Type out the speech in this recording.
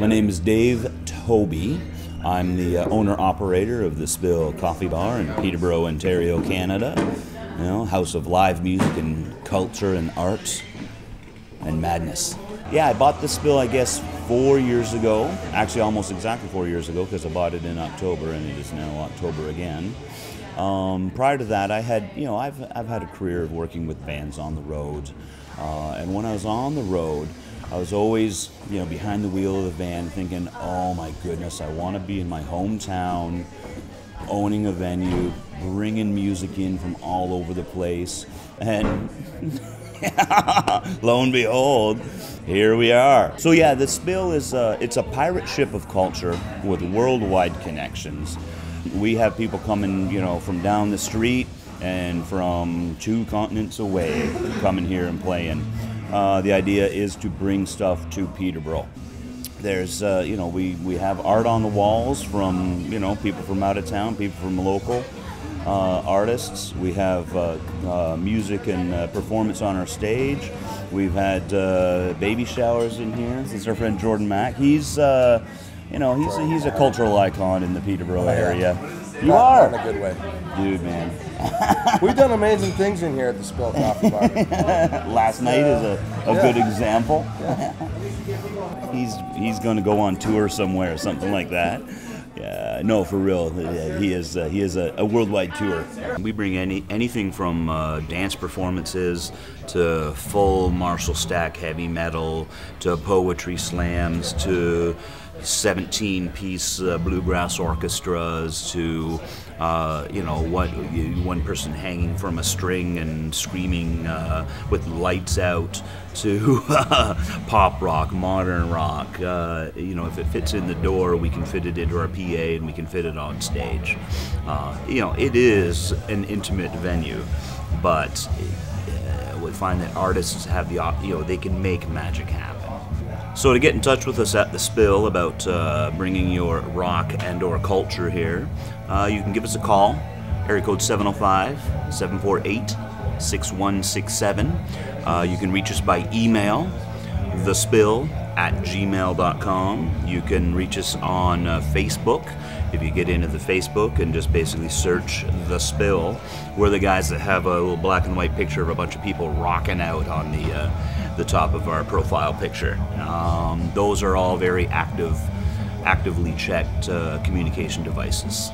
My name is Dave Toby. I'm the uh, owner operator of the Spill Coffee Bar in Peterborough, Ontario, Canada. You know, house of live music and culture and arts and madness. Yeah, I bought the Spill, I guess, four years ago. Actually, almost exactly four years ago because I bought it in October and it is now October again. Um, prior to that, I had, you know, I've, I've had a career of working with bands on the road. Uh, and when I was on the road, I was always, you know, behind the wheel of the van thinking, oh my goodness, I want to be in my hometown, owning a venue, bringing music in from all over the place. And lo and behold, here we are. So yeah, the Spill is a, it's a pirate ship of culture with worldwide connections. We have people coming, you know, from down the street and from two continents away coming here and playing. Uh, the idea is to bring stuff to Peterborough. There's, uh, you know, we, we have art on the walls from, you know, people from out of town, people from local uh, artists. We have uh, uh, music and performance on our stage. We've had baby showers in here. Is our friend Jordan Mack. He's, you know, he's a, he's a cultural icon in the Peterborough area. You are in a good way, dude, man. We've done amazing things in here at the Spill Coffee Bar. Last night is uh, a, a Yeah. good example. he's he's going to go on tour somewhere, or something like that. Yeah, no, for real. He is uh, he is a, a worldwide tour. We bring any anything from uh, dance performances to full Marshall Stack heavy metal to poetry slams to 17 piece uh, bluegrass orchestras to uh, you know what one person hanging from a string and screaming uh, with lights out to pop rock modern rock uh, you know if it fits in the door we can fit it into our PA and we can fit it on stage uh, you know it is an intimate venue but uh, we find that artists have the you know they can make magic happen so to get in touch with us at the Spill about uh, bringing your rock and or culture here, uh, you can give us a call, area code 705-748-6167. Uh, you can reach us by email, thespill at gmail.com. You can reach us on uh, Facebook. If you get into the Facebook and just basically search The Spill, we're the guys that have a little black and white picture of a bunch of people rocking out on the, uh, the top of our profile picture. Um, those are all very active, actively checked uh, communication devices.